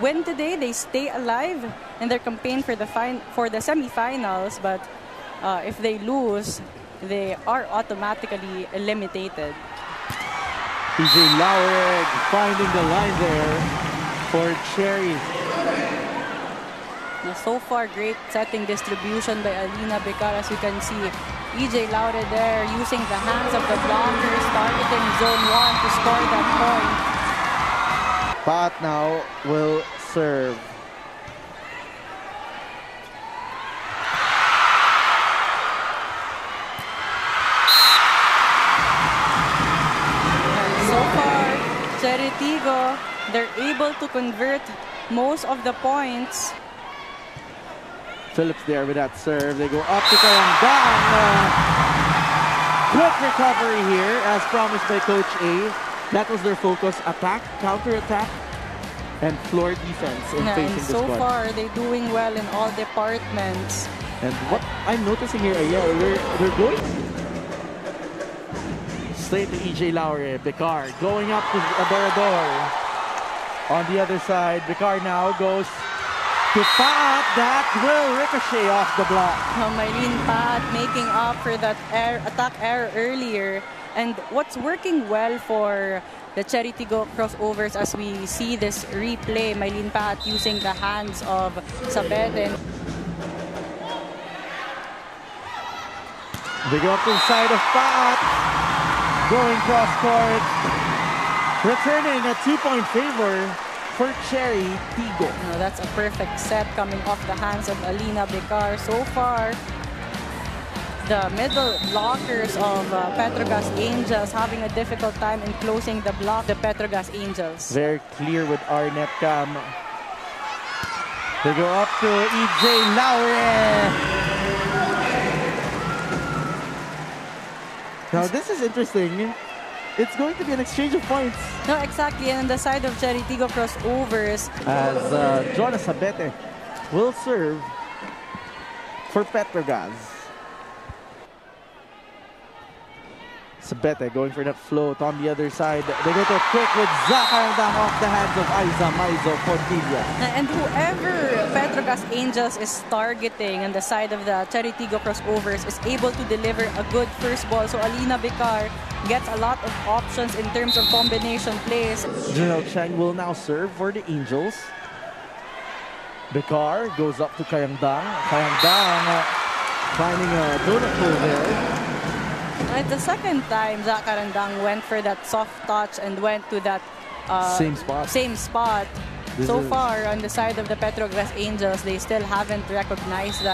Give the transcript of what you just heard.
win today, they stay alive in their campaign for the fin- for the semifinals. But uh, if they lose, they are automatically eliminated. EJ Laure finding the line there for Chery. Now, so far, great setting distribution by Alina Bicar. As you can see, EJ Laure there using the hands of the blockers, targeting zone one to score that point. Paat now will serve. So far, Chery Tiggo, they're able to convert most of the points. Phillips there with that serve. They go up to Carandang. Uh, quick recovery here, as promised by Coach A. That was their focus: attack, counter attack, and floor defense in Yeah, facing and so squad. far, they're doing well in all departments. And what I'm noticing here, uh, yeah, we're, we're going straight to EJ Laure. Bicar going up to Adorador. On the other side, Bicar now goes to Paat. That will ricochet off the block. Now, Mylene Paat making up for that air, attack error earlier. And what's working well for the Chery Tiggo crossovers as we see this replay, Mylene Paat using the hands of Sabete. They go up to the side of Paat. Going cross court. Returning a two-point favor for Chery Tiggo. Now, oh, that's a perfect set coming off the hands of Alina Bicar. So far, the middle blockers of uh, Petro Gazz Angels having a difficult time in closing the block, the Petro Gazz Angels. Very clear with cam. They go up to EJ Laure. Now this is interesting. It's going to be an exchange of points No, exactly. And on the side of Chery Tiggo crossovers, as uh, Jonas Sabete will serve for Petro Gazz. Sabete going for that float on the other side. They go to a quick with Cza Carandang off the hands of Aiza Maizo Pontillas. and whoever Petro Gazz Angels is targeting on the side of the Chery Tiggo crossovers is able to deliver a good first ball. So Alina Bicar gets a lot of options in terms of combination plays. Djanel Cheng will now serve for the Angels. Bicar goes up to Carandang. Carandang uh, finding a donut hole there. And the second time, Cza Carandang went for that soft touch and went to that uh, Same spot. Same spot. This so far, on the side of the Petro Gazz Angels, they still haven't recognized that.